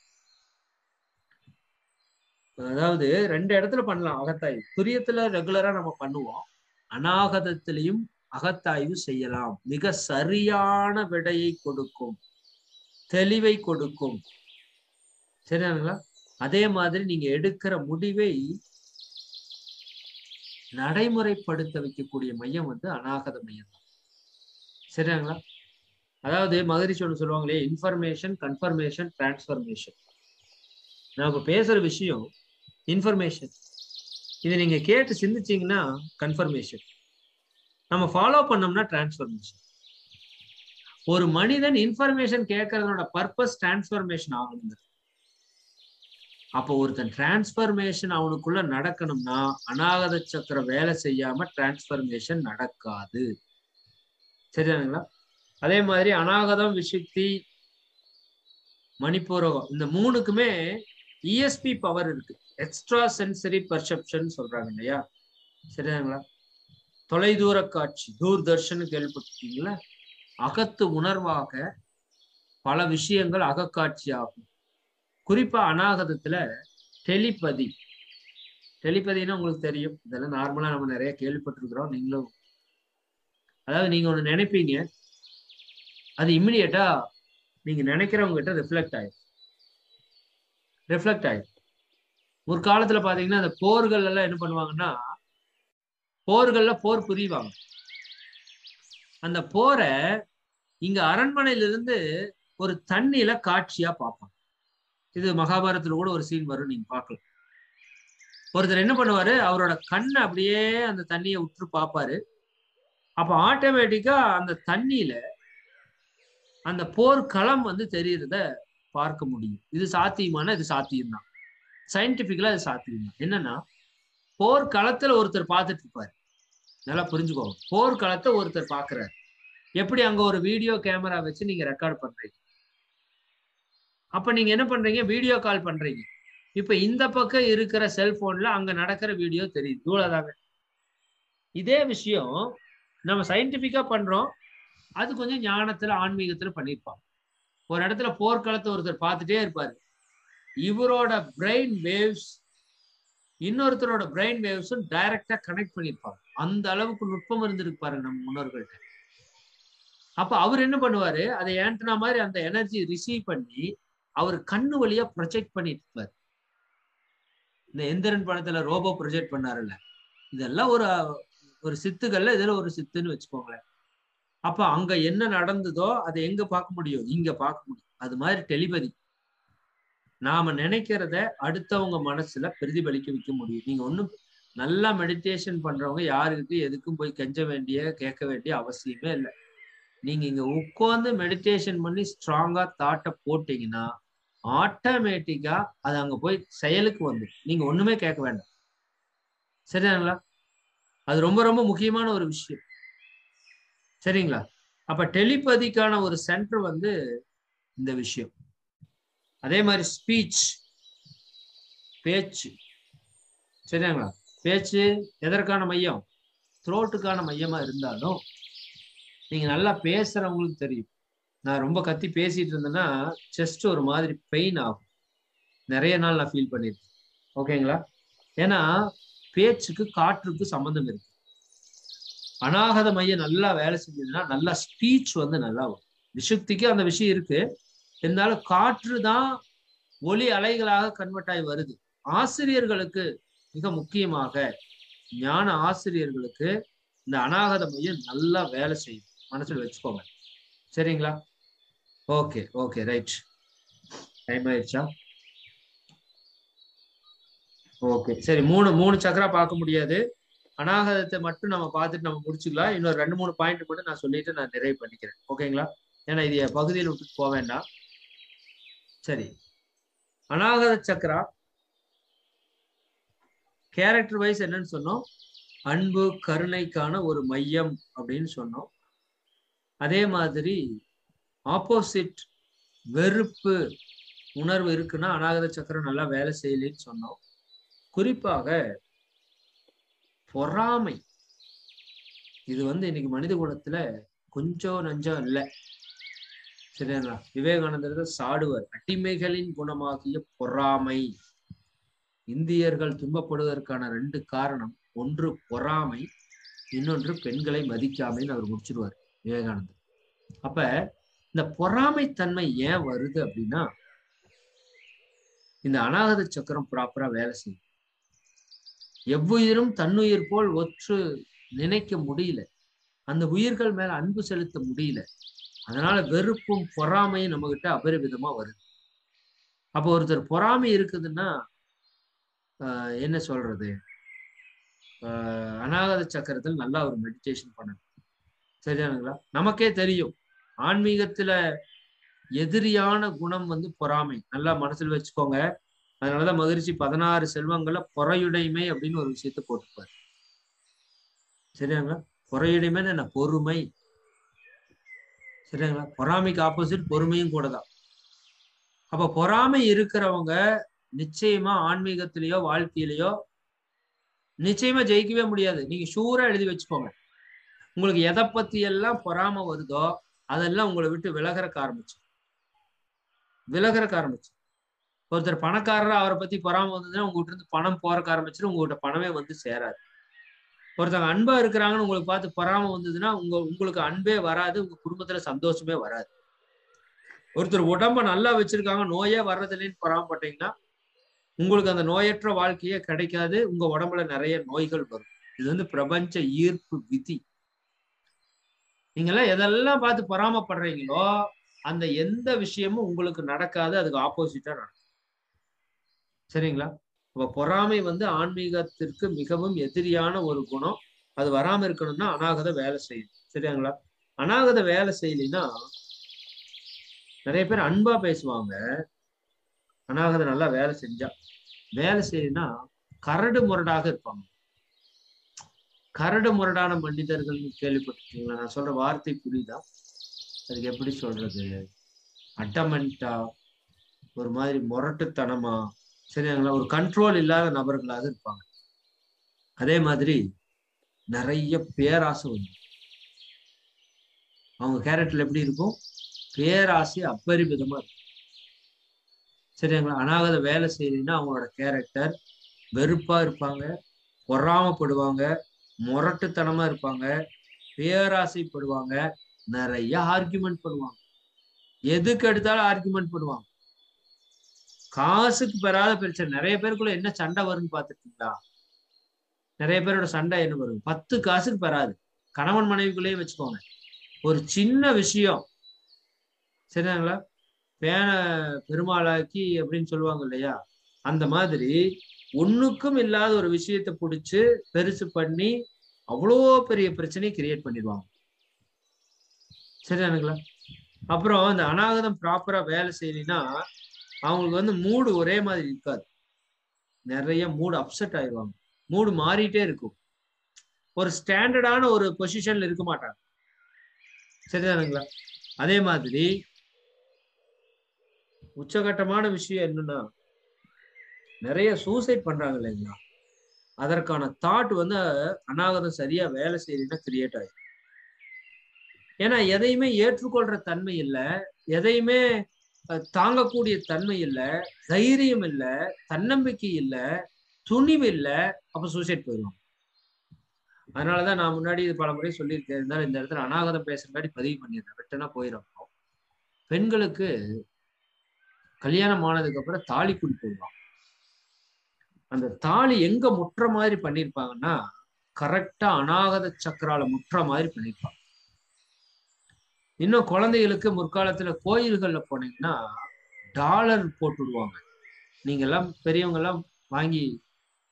அதாவது ரெண்டு இடத்துல பண்ணலாம் அகத்தாய்வு. துரியத்துல ரெகுலரா நம்ம பண்ணுவோம். அநாகதத்திலையும் அகத்தாய்வு செய்யலாம். மிக சரியான விடையை கொடுக்கும். தெளிவை கொடுக்கும். சரியானுங்களா அதே மாதிரி நீங்க எடுக்கிற முடிவை நடைமுறைப்படுத்த வைக்கக்கூடிய மையம் வந்து அநாகத மையம் தான். சரியாங்களா அதாவது மகரிஷி ஒன்று சொல்லுவாங்களே இன்ஃபர்மேஷன் கன்ஃபர்மேஷன் டிரான்ஸ்ஃபர்மேஷன் நான் இப்போ பேசுற விஷயம் இன்ஃபர்மேஷன் இதை நீங்க கேட்டு சிந்திச்சீங்கன்னா கன்ஃபர்மேஷன் நம்ம ஃபாலோ பண்ணோம்னா டிரான்ஸ்ஃபர்மேஷன் ஒரு மனிதன் இன்ஃபர்மேஷன் கேட்கறதோட பர்பஸ் டிரான்ஸ்ஃபர்மேஷன் ஆகணுங்க. அப்போ ஒருத்தன் டிரான்ஸ்ஃபர்மேஷன் அவனுக்குள்ள நடக்கணும்னா அநாகத சக்கரம் வேலை செய்யாம டிரான்ஸ்ஃபர்மேஷன் நடக்காது. சரிதானுங்களா? அதே மாதிரி அநாகதம் விசுக்தி மணிப்பூரகம் இந்த மூணுக்குமே இஎஸ்பி பவர் இருக்கு. எக்ஸ்ட்ரா சென்சரி பர்செப்ஷன் சொல்றாங்க இல்லையா? சரிதானுங்களா? தொலைதூர காட்சி தூர்தர்ஷன் கேள்விப்பட்டிருக்கீங்களா? அகத்து உணர்வாக பல விஷயங்கள் அகக்காட்சி ஆகும் குறிப்பா அநாகதத்துல டெலிபதி. டெலிபதினா உங்களுக்கு தெரியும். இதெல்லாம் நார்மலா நம்ம நிறைய கேள்விப்பட்டிருக்கிறோம். நீங்களும் அதாவது நீங்க ஒண்ணு நினைப்பீங்க. அது இம்மிடியட்டா நீங்க நினைக்கிறவங்க கிட்ட ரிஃப்ளெக்ட் ஆயிடும் ரிஃப்ளெக்ட் ஆயிடும் காலத்துல பாத்தீங்கன்னா அந்த போர்கள் எல்லாம் என்ன பண்ணுவாங்கன்னா போர்கள்ல போர் புரிவாங்க. அந்த போரை இங்க அரண்மனையில இருந்து ஒரு தண்ணியில காட்சியா பார்ப்பாங்க. இது மகாபாரதத்துல கூட ஒரு சீன் வரும் நீங்க பார்க்கலாம். ஒருத்தர் என்ன பண்ணுவாரு? அவரோட கண்ணை அப்படியே அந்த தண்ணியை உற்று பார்ப்பாரு. அப்ப ஆட்டோமேட்டிக்கா அந்த தண்ணியில அந்த போர்க்களம் வந்து தெரியறத பார்க்க முடியும். இது சாத்தியமான இது சாத்தியம்தான். சயின்டிபிக்கலா இது சாத்தியம் தான் என்னன்னா போர்க்களத்துல ஒருத்தர் பார்த்துட்டு இருப்பாரு நல்லா புரிஞ்சுக்கோங்க போர்க்களத்தை ஒருத்தர் பாக்குறாரு எப்படி அங்க ஒரு வீடியோ கேமரா வச்சு நீங்க ரெக்கார்ட் பண்றீங்க? அப்ப நீங்க என்ன பண்றீங்க? வீடியோ கால் பண்றீங்க. இப்ப இந்த பக்கம் இருக்கிற செல்போன்ல அங்க நடக்கிற வீடியோ தெரியுது. இவ்வளவுதாங்க இதே விஷயம் நம்ம சயின்டிபிக்கா பண்றோம். அது கொஞ்சம் ஞானத்துல ஆன்மீகத்துல பண்ணியிருப்பாங்க. ஒரு இடத்துல போர்க்களத்தை ஒருத்தர் பார்த்துட்டே இருப்பாரு. இவரோட பிரெயின் வேவ்ஸ் இன்னொருத்தரோட பிரெயின் வேவ்ஸும் டைரக்டா கனெக்ட் பண்ணியிருப்பாங்க அந்த அளவுக்கு நுட்பம் இருந்திருக்கு பாருங்க நம்ம முன்னோர்கள்ட்ட. அப்ப அவர் என்ன பண்ணுவாரு? அதை ஏன்டனா மாதிரி அந்த எனர்ஜி ரிசீவ் பண்ணி அவர் கண்ணு வழியா ப்ரொஜெக்ட் பண்ணிட்டு இருப்பாரு இந்த எந்திரன் படத்துல ரோபோ ப்ரொஜெக்ட் பண்ணாருல்ல. இதெல்லாம் ஒரு ஒரு சித்துகள்ல இதுல ஒரு சித்துன்னு வச்சுக்கோங்களேன். அப்ப அங்க என்ன நடந்ததோ அதை எங்க பார்க்க முடியும்? இங்க பார்க்க முடியும். அது மாதிரி டெலிபதி நாம நினைக்கிறத அடுத்தவங்க மனசுல பிரதிபலிக்க வைக்க முடியும். நீங்க ஒண்ணும் நல்லா மெடிடேஷன் பண்றவங்க யாருக்கு எதுக்கும் போய் கெஞ்ச வேண்டிய கேட்க வேண்டிய அவசியமே இல்லை. நீங்க இங்க உட்காந்து மெடிடேஷன் பண்ணி ஸ்ட்ராங்கா தாட்டை போட்டீங்கன்னா ஆட்டோமேட்டிக்கா அது அங்க போய் செயலுக்கு வந்து நீங்க ஒண்ணுமே கேட்க வேண்டாம். சரிதாங்களா அது ரொம்ப ரொம்ப முக்கியமான ஒரு விஷயம். சரிங்களா? அப்ப டெலிபதிக்கான ஒரு சென்டர் வந்து இந்த விஷயம். அதே மாதிரி ஸ்பீச் பேச்சு. சரியாங்களா பேச்சு எதற்கான மையம்? த்ரோட்டுக்கான மையமா இருந்தாலும் நீங்க நல்லா பேசுறவங்களுக்கு தெரியும். நான் ரொம்ப கத்தி பேசிட்டு இருந்தேன்னா செஸ்ட் ஒரு மாதிரி பெயின் ஆகும். நிறைய நாள் நான் ஃபீல் பண்ணியிருக்கேன் ஓகேங்களா? ஏன்னா பேச்சுக்கு காற்றுக்கு சம்மந்தம் இருக்கு. அநாகத மையம் நல்லா வேலை செஞ்சதுன்னா நல்லா ஸ்பீச் வந்து நல்லா வரும். விஷுக்திக்கு அந்த விஷயம் இருக்கு. இருந்தாலும் காற்று தான் ஒளி அலைகளாக கன்வெர்ட் ஆகி வருது. ஆசிரியர்களுக்கு மிக முக்கியமாக ஞான ஆசிரியர்களுக்கு இந்த அநாகத மையம் நல்லா வேலை செய்யும். மனசுல வச்சுக்கோங்க. சரிங்களா? ஓகே ஓகே ரைட் டைம் ஆயிடுச்சா? ஓகே சரி மூணு மூணு சக்கரா பார்க்க முடியாது. அநாகதத்தை மட்டும் நம்ம பார்த்துட்டு நம்ம முடிச்சுக்கலாம். இன்னொரு ரெண்டு மூணு பாயிண்ட் மட்டும் நான் சொல்லிட்டு நான் நிறைவு பண்ணிக்கிறேன். ஓகேங்களா ஏன்னா இது என் பகுதியில் விட்டுட்டு போக வேண்டாம். சரி. அநாகத சக்கரா கேரக்டர் வைஸ் என்னன்னு சொன்னோம். அன்பு கருணைக்கான ஒரு மையம் அப்படின்னு சொன்னோம். அதே மாதிரி ஆப்போசிட் வெறுப்பு உணர்வு இருக்குன்னா அநாகத சக்கரம் நல்லா வேலை செய்யலன்னு சொன்னோம். குறிப்பாக பொறாமை. இது வந்து இன்னைக்கு மனித குலத்துல கொஞ்சம் நஞ்சம் இல்லை. சரிங்களா விவேகானந்தர் சாடுவர். அடிமைகளின் குணமாகிய பொறாமை. இந்தியர்கள் துன்பப்படுவதற்கான ரெண்டு காரணம் ஒன்று பொறாமை இன்னொன்று பெண்களை மதிக்காமைன்னு அவர் முடிச்சிருவார் விவேகானந்தர். அப்ப இந்த பொறாமைத்தன்மை ஏன் வருது அப்படின்னா இந்த அநாகத சக்கரம் ப்ராப்பரா வேலை செய்யும். எவ்வுயிரும் தன்னுயிர் போல் ஒற்று நினைக்க முடியல. அந்த உயிர்கள் மேல அன்பு செலுத்த முடியல. அதனால வெறுப்பும் பொறாமையும் நம்ம கிட்ட அபரிவிதமா வருது. அப்போ ஒருத்தர் பொறாமை இருக்குதுன்னா என்ன சொல்றது? அநாகத சக்கரத்தில் நல்லா ஒரு மெடிடேஷன் பண்ணணும். சரியானுங்களா நமக்கே தெரியும். ஆன்மீகத்துல எதிரியான குணம் வந்து பொறாமை. நல்லா மனசுல வச்சுக்கோங்க. அதனாலதான் மகிழ்ச்சி பதினாறு செல்வங்கள்ல பொறையுடைமை அப்படின்னு ஒரு விஷயத்த போட்டுப்பாரு சரியாங்களா பொறையுடைமைன்னு என்ன? பொறுமை. சரிங்களா பொறாமைக்கு ஆப்போசிட் பொறுமையும் கூட தான் அப்ப பொறாமை இருக்கிறவங்க நிச்சயமா ஆன்மீகத்திலேயோ வாழ்க்கையிலேயோ நிச்சயமா ஜெயிக்கவே முடியாது. நீங்க ஷூரா எழுதி வச்சுக்கோங்க. உங்களுக்கு எதை பத்தி எல்லாம் பொறாம வருதோ அதெல்லாம் உங்களை விட்டு விலகறக்க ஆரம்பிச்சு. விலகறக்க ஆரம்பிச்சு. ஒருத்தர் பணக்காரரா அவரை பத்தி பொறாம வந்ததுன்னா உங்ககிட்ட இருந்து பணம் போறக்க ஆரம்பிச்சிட்டு உங்ககிட்ட பணமே வந்து சேராது. ஒருத்தவங்க அன்பா இருக்கிறாங்கன்னு உங்களுக்கு பார்த்து பொறாம வந்ததுன்னா உங்க உங்களுக்கு அன்பே வராது உங்க குடும்பத்துல சந்தோஷமே வராது. ஒருத்தர் உடம்ப நல்லா வச்சிருக்காங்க நோயே வர்றதில்லைன்னு பொறாமப்பட்டீங்கன்னா உங்களுக்கு அந்த நோயற்ற வாழ்க்கையே கிடைக்காது உங்க உடம்புல நிறைய நோய்கள் வரும். இது வந்து பிரபஞ்ச ஈர்ப்பு விதி. நீங்கெல்லாம் எதெல்லாம் பார்த்து பொறாமப்படுறீங்களோ அந்த எந்த விஷயமும் உங்களுக்கு நடக்காது அதுக்கு ஆப்போசிட்டா நடக்கும். சரிங்களா? அப்ப பொறாமை வந்து ஆன்மீகத்திற்கு மிகவும் எதிரியான ஒரு குணம். அது வராம இருக்கணும்னா அநாகத வேலை செய்யும் சரியாங்களா? அநாகத வேலை செய்யலைன்னா நிறைய பேர் அன்பா பேசுவாங்க. அநாகத நல்லா வேலை செஞ்சா. வேலை செய்யலைன்னா கரடு முரடாக இருப்பாங்க. கரடு முரடான மனிதர்கள் கேள்விப்பட்டிருக்கீங்களா? நான் சொல்ற வார்த்தை புரியுதா? அதுக்கு எப்படி சொல்றது? அட்டமெண்டா ஒரு மாதிரி முரட்டுத்தனமா சரிங்களா? ஒரு கண்ட்ரோல் இல்லாத நபர்களாக இருப்பாங்க. அதே மாதிரி நிறைய பேராசை வந்து அவங்க கேரக்டர்ல எப்படி இருக்கும்? பேராசை அப்பரிமிதமா இருக்கும். சரிங்களா? அனாகத வேலை செய்யலைன்னா அவங்களோட கேரக்டர் வெறுப்பா இருப்பாங்க பொறாமப்படுவாங்க முரட்டுத்தனமா இருப்பாங்க பேராசைப்படுவாங்க நிறைய ஆர்குமெண்ட் பண்ணுவாங்க. எதுக்கு எடுத்தாலும் ஆர்குமெண்ட் பண்ணுவாங்க. காசுக்கு பெறாத பிரச்சனை. நிறைய பேருக்குள்ள என்ன சண்டை வரும்னு பாத்துருக்கீங்களா நிறைய பேரோட சண்டை என்ன வரும்? பத்து காசுக்கு பெறாது. கணவன் மனைவிக்குள்ளேயே வச்சுக்கோங்க. ஒரு சின்ன விஷயம். சரிங்களா பேன பெருமாளாக்கி அப்படின்னு சொல்லுவாங்க இல்லையா? அந்த மாதிரி ஒண்ணுக்கும் இல்லாத ஒரு விஷயத்தை பிடிச்சு பெருசு பண்ணி அவ்வளோ பெரிய பிரச்சனையை கிரியேட் பண்ணிடுவாங்க. சரிதானுங்களா? அப்புறம் இந்த அநாகதம் ப்ராப்பரா வேலை செய்யலைன்னா அவங்களுக்கு வந்து மூடு ஒரே மாதிரி இருக்காது. நிறைய மூடு அப்செட் ஆயிடுவாங்க. மூடு மாறிட்டே இருக்கும். ஒரு ஸ்டாண்டர்டான ஒரு பொசிஷன்ல இருக்க மாட்டாங்க. சரிதானுங்களா? அதே மாதிரி உச்சகட்டமான விஷயம் என்னன்னா நிறைய சூசைட் பண்றாங்க இல்லைங்களா? அதற்கான தாட் வந்து அநாகதம் சரியா வேலை செய்யலைன்னா கிரியேட் ஆகும் ஏன்னா எதையுமே ஏற்றுக்கொள்ற தன்மை இல்லை. எதையுமே தாங்கக்கூடிய தன்மை இல்லை தைரியம் இல்லை தன்னம்பிக்கை இல்லை துணிவு இல்லை அப்ப சூசைட் போயிடுவாங்க. அதனாலதான் நான் முன்னாடி இது பல முறை சொல்லியிருக்கேன். இருந்தாலும் இந்த இடத்துல அநாகதம் பேசுறங்காட்டி பதிவு பண்ணிடுறேன். வெட்டனா போயிடும் பெண்களுக்கு கல்யாணம் ஆனதுக்கு அப்புறம் தாலி குடி போடுவாங்க. அந்த தாலி எங்க முற்ற மாதிரி பண்ணிருப்பாங்கன்னா கரெக்டா அநாகத சக்கரால முற்ற மாதிரி பண்ணியிருப்பாங்க இன்னும் குழந்தைகளுக்கு முற்காலத்துல கோயில்கள்ல போனீங்கன்னா டாலர் போட்டு விடுவாங்க நீங்க எல்லாம் பெரியவங்க எல்லாம் வாங்கி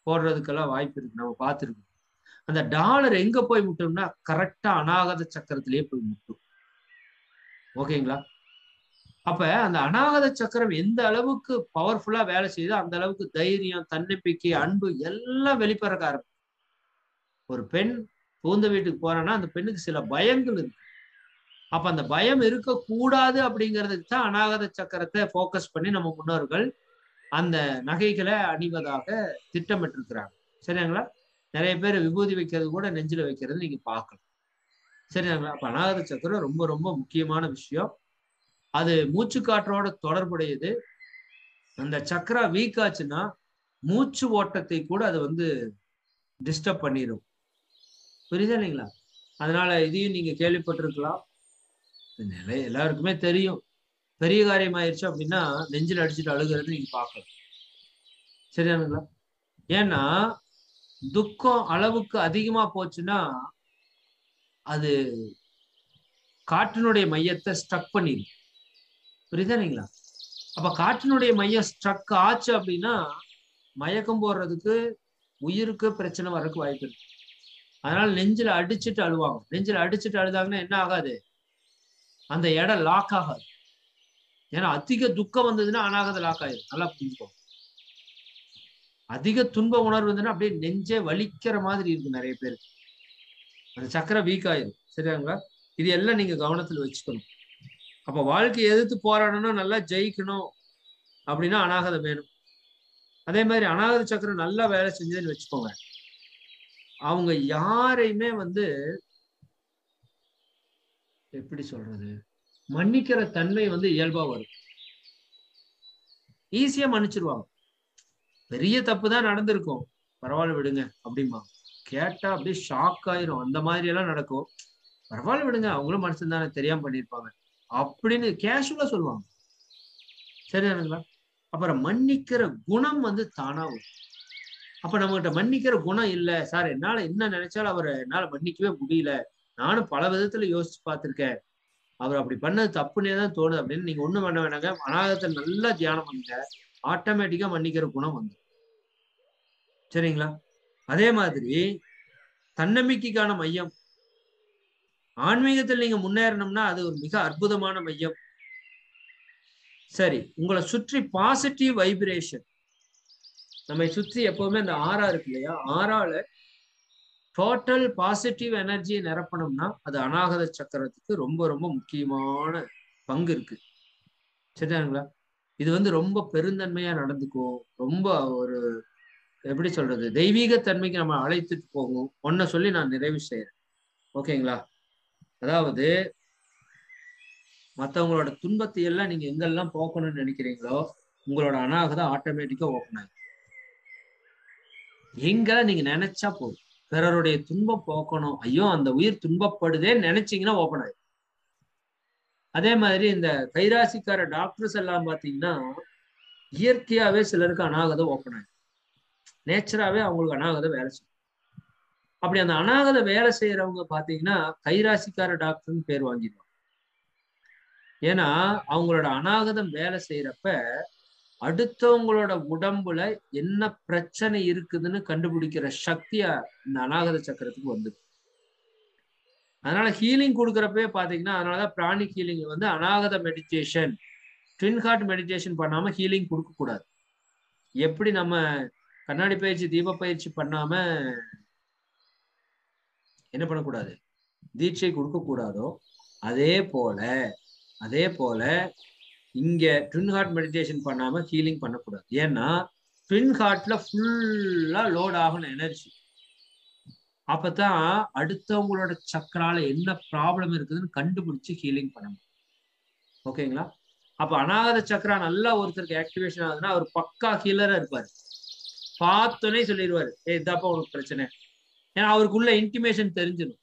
போடுறதுக்கெல்லாம் வாய்ப்பு இருக்கு. நம்ம பார்த்துருக்கோம். அந்த டாலர் எங்க போய் முட்டோம்னா கரெக்டா அநாகத சக்கரத்திலேயே போய் முட்டும். ஓகேங்களா? அப்ப அந்த அநாகத சக்கரம் எந்த அளவுக்கு பவர்ஃபுல்லா வேலை செய்யுதோ அந்த அளவுக்கு தைரியம் தன்னம்பிக்கை அன்பு எல்லாம் வெளிப்பறக்க ஆரம்பிக்கும். ஒரு பெண் பூந்த வீட்டுக்கு போறான்னா அந்த பெண்ணுக்கு சில பயங்கள் இருக்கு. அப்ப அந்த பயம் இருக்கக்கூடாது அப்படிங்கிறதுக்கு தான் அநாகத சக்கரத்தை ஃபோக்கஸ் பண்ணி நம்ம முன்னோர்கள் அந்த நகைகளை அணிவதாக திட்டமிட்டிருக்கிறாங்க. சரிங்களா? நிறைய பேர் விபூதி வைக்கிறது கூட நெஞ்சில வைக்கிறது நீங்க பார்க்கலாம். சரிங்களா? அப்ப அநாகத சக்கரம் ரொம்ப ரொம்ப முக்கியமான விஷயம். அது மூச்சு காற்றோட தொடர்புடையது. அந்த சக்கரா வீக் ஆச்சுன்னா மூச்சு ஓட்டத்தை கூட அது வந்து டிஸ்டர்ப் பண்ணிடும் புரியுதா இல்லைங்களா? அதனால இதையும் நீங்க கேள்விப்பட்டிருக்கலாம். நிலை எல்லாருக்குமே தெரியும். பெரிய காரியம் ஆயிடுச்சு அப்படின்னா நெஞ்சில் அடிச்சுட்டு அழுகிறது நீங்க பார்க்கலாம் சரியானுங்களா ஏன்னா துக்கம் அளவுக்கு அதிகமா போச்சுன்னா அது காற்றினுடைய மையத்தை ஸ்ட்ரக் பண்ணிடும் புரியுதானீங்களா? அப்ப காற்றினுடைய மையம் ஸ்ட்ரக் ஆச்சு அப்படின்னா மயக்கம் போடுறதுக்கு உயிருக்கு பிரச்சனை வர்றதுக்கு வாய்ப்பு இருக்கு. அதனால நெஞ்சில அடிச்சுட்டு அழுவாங்க. நெஞ்சில அடிச்சுட்டு அழுதாங்கன்னா என்ன ஆகாது? அந்த இடம் லாக் ஆகாது. ஏன்னா அதிக துக்கம் வந்ததுன்னா அனாகத லாக் ஆயிடும் நல்லா புரிஞ்சுக்கோ. அதிக துன்ப உணர்வு இருந்ததுன்னா அப்படியே நெஞ்சே வலிக்கிற மாதிரி இருக்கு நிறைய பேருக்கு. அந்த சக்கரை வீக் ஆயிரும். சரியாங்களா? இது எல்லாம் நீங்க கவனத்துல வச்சுக்கணும். அப்ப வாழ்க்கையை எதிர்த்து போராடணும் நல்லா ஜெயிக்கணும். அப்படின்னா அனாகதம் வேணும். அதே மாதிரி அனாகத சக்கரம் நல்லா வேலை செஞ்சதுன்னு வச்சுக்கோங்க. அவங்க யாரையுமே வந்து எப்படி சொல்றது? மன்னிக்கிற தன்மை வந்து இயல்பா வரும். ஈஸியா மன்னிச்சிருவாங்க. பெரிய தப்பு தான் நடந்திருக்கும். பரவாயில்ல விடுங்க அப்படிமா கேட்டா அப்படியே ஷாக் ஆயிரும். அந்த மாதிரி எல்லாம் நடக்கும். பரவாயில்ல விடுங்க அவங்களும் மனுஷன் தானே தெரியாம பண்ணியிருப்பாங்க. அப்படின்னு கேஷுவலா சொல்லுவாங்க. சரிதானுங்களா அப்புறம் மன்னிக்கிற குணம் வந்து தானா வரும். அப்ப நம்மகிட்ட மன்னிக்கிற குணம் இல்ல. சார் என்னால என்ன நினைச்சாலும் அவரை என்னால மன்னிக்கவே முடியல. நானும் பல விதத்துல யோசிச்சு பார்த்திருக்கேன். அவர் அப்படி பண்ணது தப்புனே தான் தோணுது அப்படின்னு நீங்க ஒண்ணும் பண்ண வேணாங்க. அநாகத்தை நல்லா தியானம் பண்ணுங்க. ஆட்டோமேட்டிக்கா மன்னிக்கிற குணம் வந்து. சரிங்களா? அதே மாதிரி தன்னம்பிக்கைக்கான மையம். ஆன்மீகத்தில் நீங்க முன்னேறணும்னா அது ஒரு மிக அற்புதமான மையம். சரி உங்களை சுற்றி பாசிட்டிவ் வைப்ரேஷன் நம்மை சுற்றி எப்பவுமே அந்த ஆறா இருக்கு இல்லையா? ஆறால டோட்டல் பாசிட்டிவ் எனர்ஜியை நிரப்பணும்னா அது அநாகத சக்கரத்துக்கு ரொம்ப ரொம்ப முக்கியமான பங்கு இருக்கு. சரிதானுங்களா? இது வந்து ரொம்ப பெருந்தன்மையா நடந்துக்கும் ரொம்ப ஒரு எப்படி சொல்றது தெய்வீக தன்மைக்கு நம்ம அழைத்துட்டு போகும். ஒன்ன சொல்லி நான் நிறைவு செய்யறேன் ஓகேங்களா? அதாவது மற்றவங்களோட துன்பத்தை எல்லாம் நீங்க எங்கெல்லாம் போக்கணும்னு நினைக்கிறீங்களோ உங்களோட அநாகதம் ஆட்டோமேட்டிக்கா ஓப்பன் ஆகும் எங்க நீங்க நினைச்சா போதும். பிறருடைய துன்பம் போக்கணும். ஐயோ அந்த உயிர் துன்பப்படுதேன்னு நினைச்சீங்கன்னா ஓப்பன் ஆயிடும். அதே மாதிரி இந்த கைராசிக்கார டாக்டர்ஸ் எல்லாம் பாத்தீங்கன்னா இயற்கையாவே சிலருக்கு அநாகதம் ஓப்பன் ஆயிடும். நேச்சராவே அவங்களுக்கு அநாகதம் வேலை செய்யும். அப்படி அந்த அநாகத வேலை செய்யறவங்க பாத்தீங்கன்னா கைராசிக்கார டாக்டர்னு பேர் வாங்கிடுவாங்க. ஏன்னா அவங்களோட அநாகதம் வேலை செய்யறப்ப அடுத்தவங்களோட உடம்புல என்ன பிரச்சனை இருக்குதுன்னு கண்டுபிடிக்கிற சக்தியா இந்த அநாகத சக்கரத்துக்கு வந்து அதனால ஹீலிங் கொடுக்குறப்பே பாத்தீங்கன்னா அதனாலதான் பிராணி ஹீலிங் வந்து அநாகத மெடிடேஷன் ட்வின் ஹார்ட் மெடிடேஷன் பண்ணாம ஹீலிங் கொடுக்க கூடாது. எப்படி நம்ம கண்ணாடி பயிற்சி தீப பயிற்சி பண்ணாம என்ன பண்ணக்கூடாது? தீட்சை கொடுக்க கூடாதோ அதே போல அதே போல இங்க ட்வின் ஹார்ட் மெடிடேஷன் பண்ணாம ஹீலிங் பண்ணக்கூடாது. ஏன்னா ட்வின் ஹார்ட்ல ஃபுல்லா லோட் ஆகணும் எனர்ஜி அப்பதான் அடுத்தவங்களோட சக்கரால என்ன ப்ராப்ளம் இருக்குதுன்னு கண்டுபிடிச்சு ஹீலிங் பண்ணணும் ஓகேங்களா? அப்ப அநாகத சக்கரா நல்லா ஒருத்தருக்கு ஆக்டிவேஷன் ஆகுதுன்னா அவர் பக்கா ஹீலரா இருப்பாரு. பார்த்தோன்னே சொல்லிடுவாரு ஏ இதாப்பா உனக்கு பிரச்சனை. ஏன்னா அவருக்குள்ள இன்டிமேஷன் தெரிஞ்சிடும்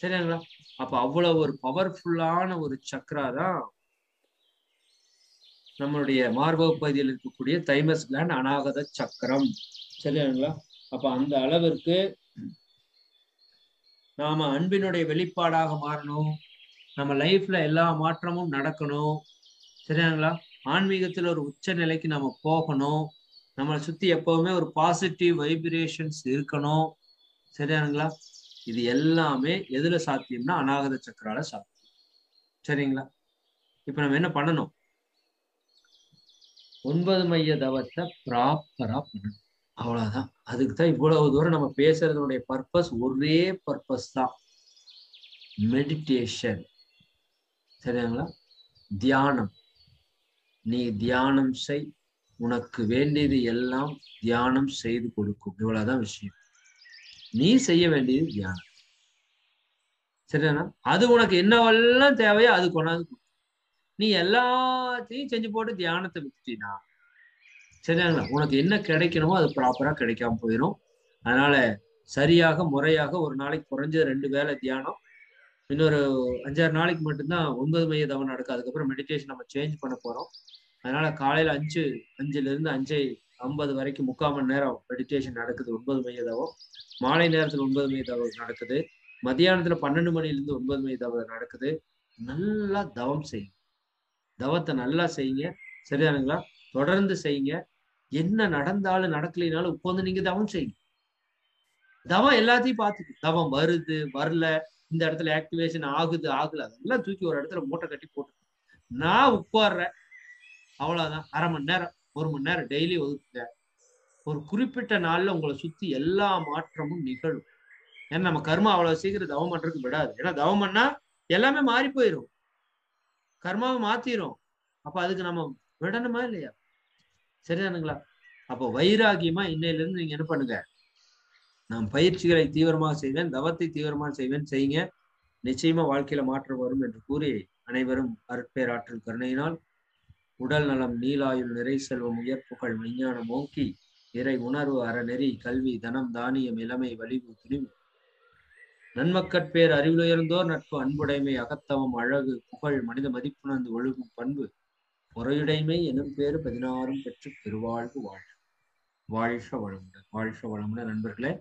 சரிங்களா? அப்ப அவ்வளவு ஒரு பவர்ஃபுல்லான ஒரு சக்கரா தான் நம்மளுடைய மார்பக பகுதியில் இருக்கக்கூடிய தைமஸ் கிளாண்ட் அநாகத சக்கரம். சரிங்களா? அப்ப அந்த அளவிற்கு நாம அன்பினுடைய வெளிப்பாடாக மாறணும். நம்ம லைஃப்ல எல்லா மாற்றமும் நடக்கணும். சரிங்களா? ஆன்மீகத்துல ஒரு உச்ச நிலைக்கு நம்ம போகணும். நம்மளை சுத்தி எப்பவுமே ஒரு பாசிட்டிவ் வைப்ரேஷன்ஸ் இருக்கணும். சரியானுங்களா இது எல்லாமே எதுல சாத்தியம்னா அநாகத சக்கரால சாத்தியம். சரிங்களா? இப்ப நம்ம என்ன பண்ணணும்? ஒன்பது மைய தவத்தை ப்ராப்பரா பண்ணணும். அவ்வளவுதான். அதுக்கு தான் இவ்வளவு தூரம் நம்ம பேசுறதுடைய பர்பஸ் ஒரே பர்பஸ் தான். மெடிடேஷன். சரிங்களா? தியானம். நீ தியானம் செய். உனக்கு வேண்டியது எல்லாம் தியானம் செய்து கொடுக்கும். இவ்வளவுதான் விஷயம். நீ செய்ய வேண்டியது தியானம். சரிதானா? அது உனக்கு என்னவெல்லாம் தேவையோ அது கொண்டாந்து நீ எல்லாத்தையும் செஞ்சு போட்டு தியானத்தை விட்டுட்டீனா சரிங்களா உனக்கு என்ன கிடைக்கணுமோ அது ப்ராப்பரா கிடைக்காம போயிடும் அதனால சரியாக முறையாக ஒரு நாளைக்கு குறைஞ்ச ரெண்டு வேளை தியானம். இன்னொரு அஞ்சாறு நாளைக்கு மட்டும்தான் ஒன்பது மைய தவம் நடக்கும். அதுக்கப்புறம் மெடிடேஷன் நம்ம சேஞ்ச் பண்ண போறோம். அதனால காலையில அஞ்சு அஞ்சுல இருந்து அஞ்சை ஐம்பது வரைக்கும் முக்கால் மணி நேரம் மெடிடேஷன் நடக்குது ஒன்பது மைய தவம். மாலை நேரத்துல ஒன்பது மைய தவம் நடக்குது. மத்தியானத்துல பன்னெண்டு மணிலிருந்து ஒன்பது மைய தவம் நடக்குது. நல்லா தவம் செய்யும் தவத்தை நல்லா செய்யுங்க. சரிதானுங்களா? தொடர்ந்து செய்யுங்க. என்ன நடந்தாலும் நடக்கலைனாலும் உட்காந்து நீங்க தவம் செய்யுங்க. தவம் எல்லாத்தையும் பார்த்துக்கும் தவம் வருது வரல இந்த இடத்துல ஆக்டிவேஷன் ஆகுது ஆகல. அதெல்லாம் தூக்கி ஒரு இடத்துல மூட்டை கட்டி போட்டு நான் உட்கார்றேன். அவ்வளவுதான். அரை மணி நேரம் ஒரு மணி நேரம் டெய்லி ஒதுக்குங்க. ஒரு குறிப்பிட்ட நாள்ல உங்களை சுத்தி எல்லா மாற்றமும் நிகழும். ஏன்னா நம்ம கர்மா அவ்வளவு சீக்கிரம் தவம் பண்றதுக்கு விடாது. ஏன்னா தவம் பண்ணா எல்லாமே மாறி போயிடும் கர்மாவை மாத்திரும். அப்ப அதுக்கு நம்ம விடணுமா இல்லையா? சரிதானுங்களா? அப்போ வைராகியமா இன்னையில இருந்து நீங்க என்ன பண்ணுங்க? நான் பயிற்சிகளை தீவிரமாக செய்வேன் தவத்தை தீவிரமாக செய்வேன் செய்யுங்க. நிச்சயமா வாழ்க்கையில மாற்றம் வரும் என்று கூறி அனைவரும் அருட்பேராற்றல் கருணையினால் உடல் நலம் நீலாயுள் நிறை செல்வம் உயர்ப்புகள் விஞ்ஞானம் ஓங்கி இறை உணர்வு அறநெறி கல்வி தனம் தானியம் இளமை வலிவு துணிவு நன்மக்கட்பேர் அறிவிலுயர்ந்தோர் நட்பு அன்புடைமை அகத்தவம் அழகு புகழ் மனித மதிப்புணர்ந்து ஒழுகும் பண்பு பொறையுடைமை எனும் பேரு பதினாறும் பெற்று பெருவாழ்வு வாழ் வாழ்க வளமுடன் வாழ்க வளமுடன் நண்பர்களே.